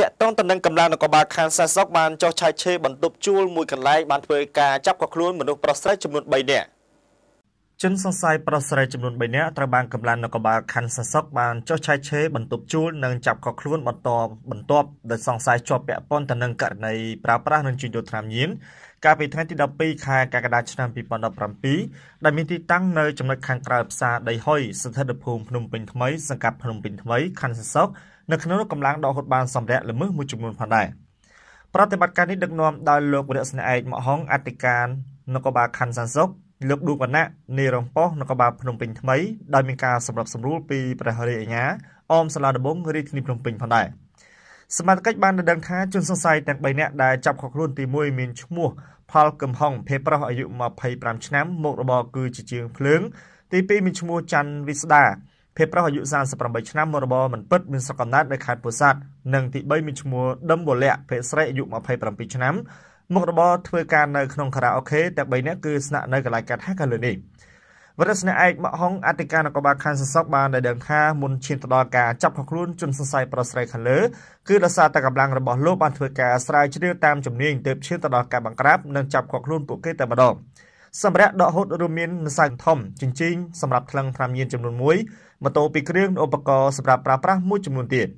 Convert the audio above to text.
តាក់ទងទៅនឹងកម្លាំងនគរបាលខណ្ឌសាសុកបានចុះឆាយឆេរបន្ទប់ជួលមួយកន្លែងបានធ្វើការចាប់ក៏ខ្លួនមនុស្សប្រុសស្រីចំនួន3នាក់ ជនសង្ស័យប្រុសស្រីចំនួន3នាក់ត្រូវបានកម្លាំងនគរបាលខណ្ឌសាសុកបានចុះឆាយឆេរបន្ទប់ជួលនិងចាប់ក៏ខ្លួនបន្តបន្ទាប់ដោយសង្ស័យជាប់ពាក់ព័ន្ធទៅនឹងករណីប្រើប្រាស់និងជួញដូរថ្នាំញៀនកាលពីថ្ងៃទី12ខែកក្កដាឆ្នាំ2017ដែលមានទីតាំងនៅចំណុចខាងក្រៅផ្សារដីហុយស្ថិតនៅភូមិភ្នំពេញថ្មីសង្កាត់ភ្នំពេញថ្មីខណ្ឌសសកនៅក្នុងកម្លាំងដកហូតបានសម្ភារៈល្មើសមួយចំនួនផងដែរប្រតិបត្តិការនេះដឹកនាំដោយលោកវរៈស្នេហ៍ឯកមកហុងអធិការនគរបាលខណ្ឌសសក លោកឌូវណ្ណៈនាយរងប៉ុស្តិ៍នគរបាលភ្នំពេញថ្មីដោយមានការសម្របសម្រួលពីព្រះរាជអាជ្ញាអមសាលាដំបងរាជធានីភ្នំពេញផងដែរសមាជិកបានដឹងថាជនសង្ស័យទាំង3នាក់ដែលចាប់ខកខ្លួនទី1មានឈ្មោះផលកឹមហុងភេប្រុសអាយុ25ឆ្នាំមុខរបរគឺជាជាងភ្លើងទី2មានឈ្មោះច័ន្ទវិស្ដាភេប្រុសអាយុ38ឆ្នាំមុខរបរមិនពិតមានស្រុកកំណើតនៅខេត្តពោធិ៍សាត់និងទី3មានឈ្មោះដឹមវលៈភេស្រីអាយុ27ឆ្នាំ មុខរបរធ្វើការនៅក្នុងខារ៉ាអូខេទាំង3នាក់គឺស្នាក់នៅកន្លែងកាត់ហាកាលើនេះវរស្នេហ៍ឯកមកហុងអធិការនគរបាលខណ្ឌសសកបានដែលដឹងថាមុនឈានទៅដល់ការចាប់ខខ្លួនជនសង្ស័យប្រុសស្រីខាងលើគឺដោយសារតែកម្លាំងរបស់លោកបានធ្វើការស្រាវជ្រាវតាមជំនាញទើបឈានទៅដល់ការបង្ក្រាបនិងចាប់ខខ្លួនពួកគេតែម្ដងសម្រាប់ដកហូតរួមមានម្សៅធំជញ្ជីងសម្រាប់ថ្លឹងថ្នាំញៀនចំនួន1ម៉ូតូពីរគ្រឿងឧបករណ៍សម្រាប់ប្រើប្រាស់មួយចំនួនទៀត